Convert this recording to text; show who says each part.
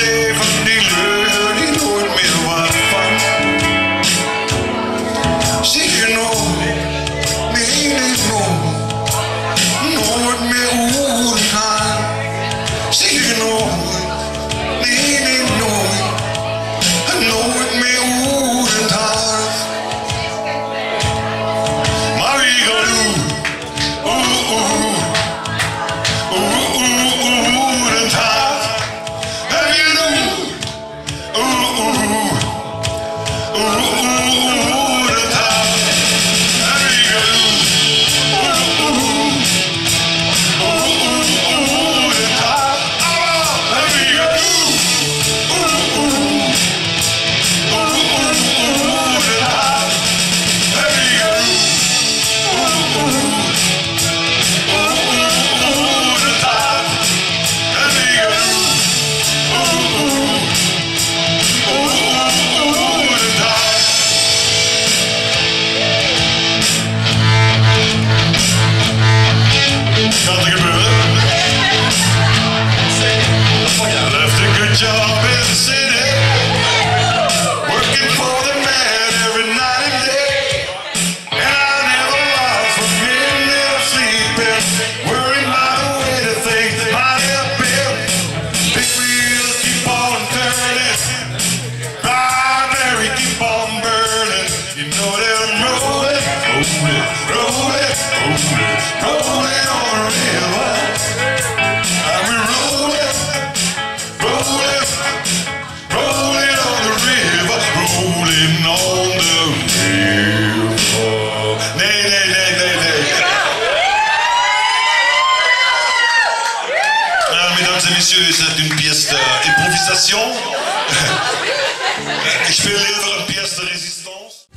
Speaker 1: safe. Mesdames et messieurs, c'est une pièce d'improvisation. Je vais lire une pièce de résistance.